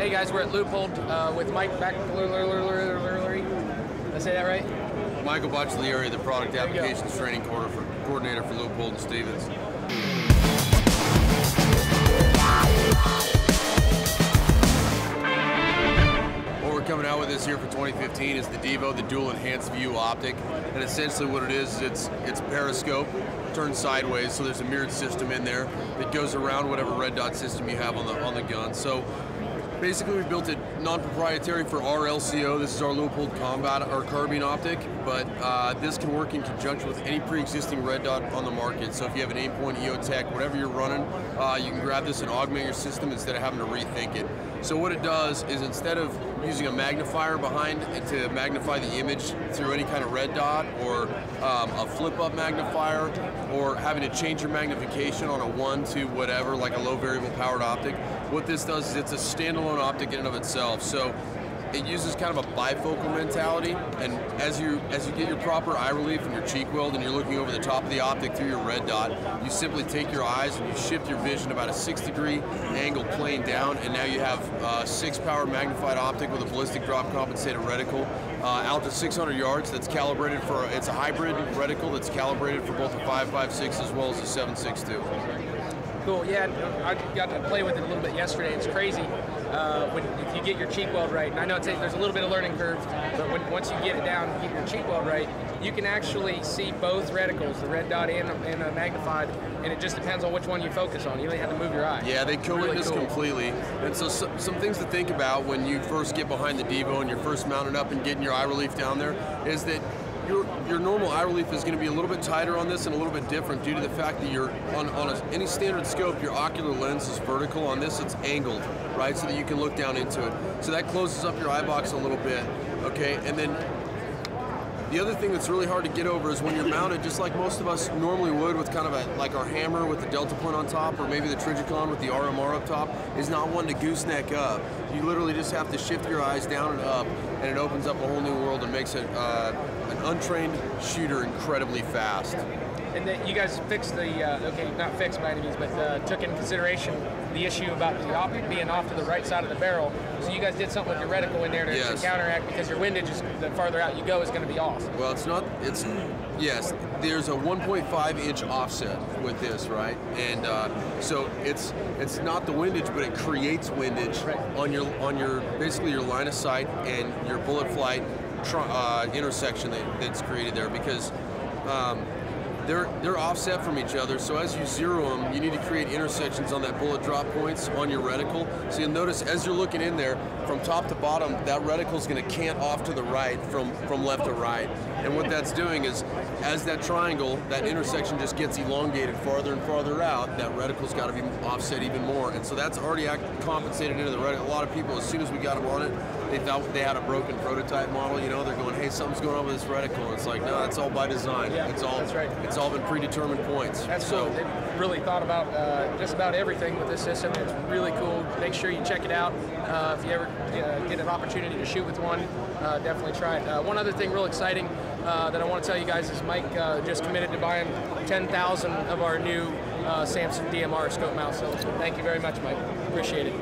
Hey guys, we're at Leupold uh, with Mike back. Did I say that right? Michael Bocciolieri, the product There applications training coordinator for, coordinator for Leupold and Stevens. What we're coming out with this year for 2015 is the D-EVO, the dual enhanced view optic, and essentially what it is, is it's it's a periscope turned sideways, so there's a mirrored system in there that goes around whatever red dot system you have on the on the gun. So basically we built it non-proprietary for our LCO. This is our Leupold Combat our Carbine optic, but uh, this can work in conjunction with any pre-existing red dot on the market. So if you have an Aimpoint EOTech, whatever you're running, uh, you can grab this and augment your system instead of having to rethink it. So what it does is instead of using a magnifier behind it to magnify the image through any kind of red dot or um, a flip-up magnifier or having to change your magnification on a one to whatever, like a low variable powered optic, what this does is it's a standalone optic in and of itself. So it uses kind of a bifocal mentality, and as you as you get your proper eye relief and your cheek weld, and you're looking over the top of the optic through your red dot, you simply take your eyes and you shift your vision about a six degree angle plane down, and now you have uh, six power magnified optic with a ballistic drop compensated reticle uh, out to 600 yards. That's calibrated for it's a hybrid reticle that's calibrated for both a 5.56 as well as a 7.62. Cool. Yeah, I got to play with it a little bit yesterday. It's crazy uh, when if you get your cheek weld right. And I know it's, there's a little bit of learning curve, but when, once you get it down, and get your cheek weld right, you can actually see both reticles, the red dot and, and uh, magnified, and it just depends on which one you focus on. You really have to move your eye. Yeah, they co-witness Really cool. completely. And so, so some things to think about when you first get behind the D-EVO and you're first mounted up and getting your eye relief down there is that your, your normal eye relief is going to be a little bit tighter on this and a little bit different due to the fact that you're on, on a, any standard scope, your ocular lens is vertical. On this, it's angled, right, so that you can look down into it. So that closes up your eye box a little bit, okay? And then the other thing that's really hard to get over is when you're mounted, just like most of us normally would, with kind of a like our hammer with the DeltaPoint on top, or maybe the Trijicon with the RMR up top, is not one to gooseneck up. You literally just have to shift your eyes down and up, and it opens up a whole new world and makes it uh, an untrained shooter incredibly fast. And then you guys fixed the, uh, okay, not fixed by any means, but uh, took into consideration the issue about the optic being off to the right side of the barrel. So you guys did something with your reticle in there to, to counteract because your windage is the farther out you go is going to be off. Well, it's not. It's yes. There's a 1.5 inch offset with this, right? And uh, so it's it's not the windage, but it creates windage Right. on your on your basically your line of sight and your bullet flight uh, intersection that, that's created there because. Um, they're, they're offset from each other, so as you zero them, you need to create intersections on that bullet drop points on your reticle. So you'll notice as you're looking in there, from top to bottom, that reticle is going to cant off to the right from, from left to right. And what that's doing is, as that triangle, that intersection just gets elongated farther and farther out, that reticle's got to be offset even more. And so that's already compensated into the reticle. A lot of people, as soon as we got them on it, they thought they had a broken prototype model. You know, they're going, "Hey, something's going on with this reticle." And it's like, no, it's all by design. Yeah, it's all that's right. It's all been predetermined points. That's so. cool. They really thought about uh, just about everything with this system. It's really cool. Make sure you check it out. Uh, if you ever uh, get an opportunity to shoot with one, uh, definitely try it. Uh, one other thing real exciting uh, that I want to tell you guys is Mike uh, just committed to buying 10,000 of our new uh, Samson DMR scope mounts. So thank you very much, Mike. Appreciate it.